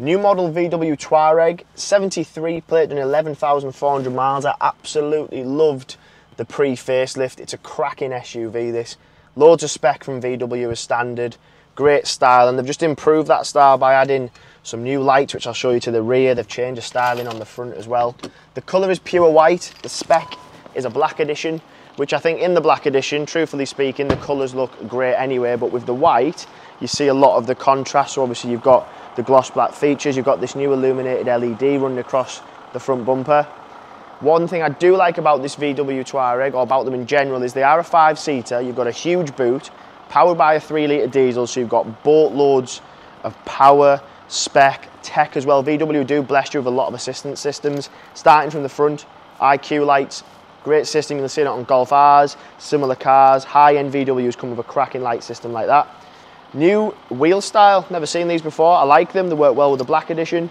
New model VW Touareg, 73 plate, done 11,400 miles. I absolutely loved the pre-facelift. It's a cracking SUV, this. Loads of spec from VW as standard. Great style, and they've just improved that style by adding some new lights, which I'll show you to the rear. They've changed the styling on the front as well. The colour is pure white. The spec is a black edition, which I think in the black edition, truthfully speaking, the colours look great anyway, but with the white, you see a lot of the contrast. So obviously you've got the gloss black features, you've got this new illuminated LED running across the front bumper. One thing I do like about this VW Touareg, or about them in general, is they are a five-seater. You've got a huge boot, powered by a three-litre diesel, so you've got boatloads of power, spec, tech as well. VW do bless you with a lot of assistance systems, starting from the front, IQ lights, great system, you'll see it on Golf R's, similar cars, high-end VWs come with a cracking light system like that. New wheel style, never seen these before. I like them, they work well with the black edition.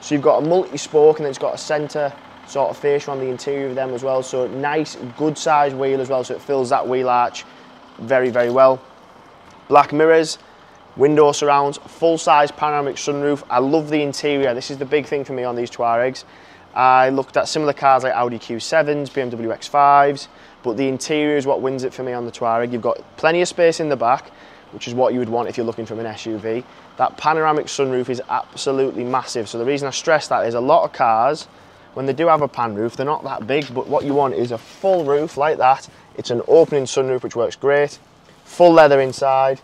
So you've got a multi-spoke and it's got a centre sort of fascia on the interior of them as well. So nice, good size wheel as well. So it fills that wheel arch very, very well. Black mirrors, window surrounds, full size panoramic sunroof. I love the interior. This is the big thing for me on these Touaregs. I looked at similar cars like Audi Q7s, BMW X5s, but the interior is what wins it for me on the Touareg. You've got plenty of space in the back which is what you would want if you're looking from an SUV. That panoramic sunroof is absolutely massive. So the reason I stress that is a lot of cars, when they do have a pan roof, they're not that big, but what you want is a full roof like that. It's an opening sunroof, which works great. Full leather inside.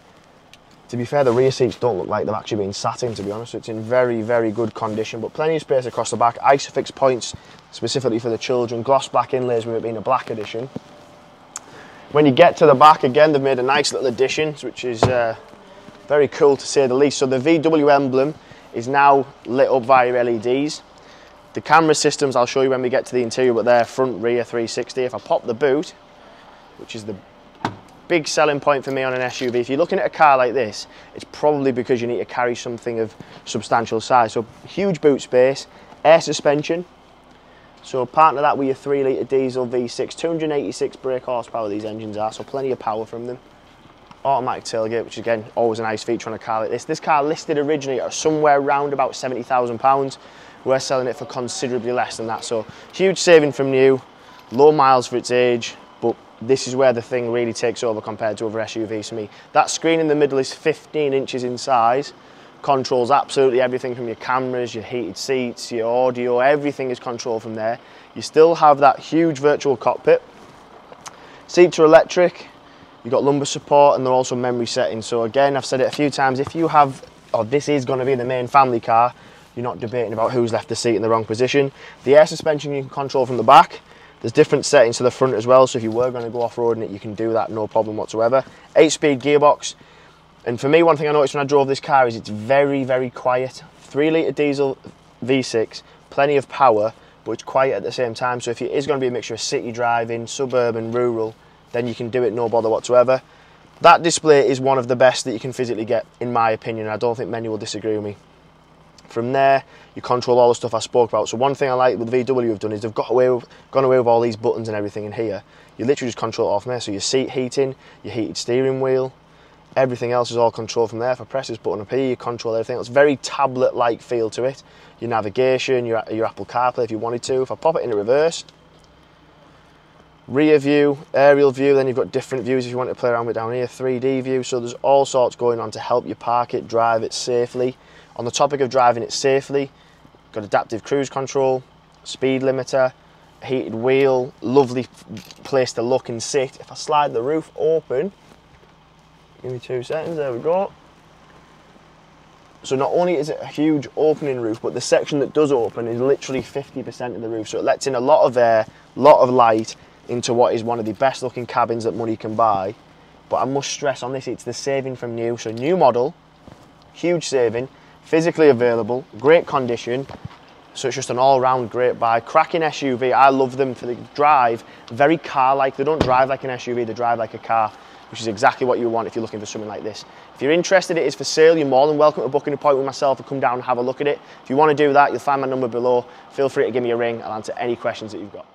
To be fair, the rear seats don't look like they've actually been sat in, to be honest. So it's in very, very good condition, but plenty of space across the back. Isofix points specifically for the children. Gloss black inlays with it being a black edition. When you get to the back again, they've made a nice little addition, which is uh, very cool to say the least. So the VW emblem is now lit up via LEDs. The camera systems, I'll show you when we get to the interior, but they're front, rear 360. If I pop the boot, which is the big selling point for me on an SUV, if you're looking at a car like this, it's probably because you need to carry something of substantial size. So huge boot space, air suspension, so partner that with your 3 litre diesel V6, 286 brake horsepower these engines are, so plenty of power from them. Automatic tailgate, which again, always a nice feature on a car like this. This car listed originally at somewhere around about £70,000. We're selling it for considerably less than that, so huge saving from new, low miles for its age, but this is where the thing really takes over compared to other SUVs for me. That screen in the middle is 15 inches in size, controls absolutely everything from your cameras, your heated seats, your audio, everything is controlled from there. You still have that huge virtual cockpit. Seats are electric, you've got lumbar support and they're also memory settings. So again, I've said it a few times, if you have, or this is gonna be the main family car, you're not debating about who's left the seat in the wrong position. The air suspension you can control from the back. There's different settings to the front as well, so if you were gonna go off-roading it, you can do that, no problem whatsoever. Eight speed gearbox, and for me, one thing I noticed when I drove this car is it's very, very quiet. Three litre diesel V6, plenty of power, but it's quiet at the same time. So if it is going to be a mixture of city driving, suburban, rural, then you can do it no bother whatsoever. That display is one of the best that you can physically get, in my opinion. I don't think many will disagree with me. From there, you control all the stuff I spoke about. So one thing I like with VW have done is they've got away with, gone away with all these buttons and everything in here. You literally just control it off there. So your seat heating, your heated steering wheel, Everything else is all controlled from there. If I press this button up here, you control everything. It's very tablet-like feel to it. Your navigation, your, your Apple CarPlay if you wanted to. If I pop it into reverse, rear view, aerial view, then you've got different views if you want to play around with down here, 3D view. So there's all sorts going on to help you park it, drive it safely. On the topic of driving it safely, got adaptive cruise control, speed limiter, heated wheel, lovely place to look and sit. If I slide the roof open, Give me two seconds, there we go. So not only is it a huge opening roof, but the section that does open is literally 50% of the roof. So it lets in a lot of air, a lot of light into what is one of the best looking cabins that money can buy. But I must stress on this, it's the saving from new. So new model, huge saving, physically available, great condition. So it's just an all-round great buy. Cracking SUV, I love them for the drive. Very car-like, they don't drive like an SUV, they drive like a car which is exactly what you want if you're looking for something like this. If you're interested, it is for sale. You're more than welcome to book an appointment with myself and come down and have a look at it. If you want to do that, you'll find my number below. Feel free to give me a ring. I'll answer any questions that you've got.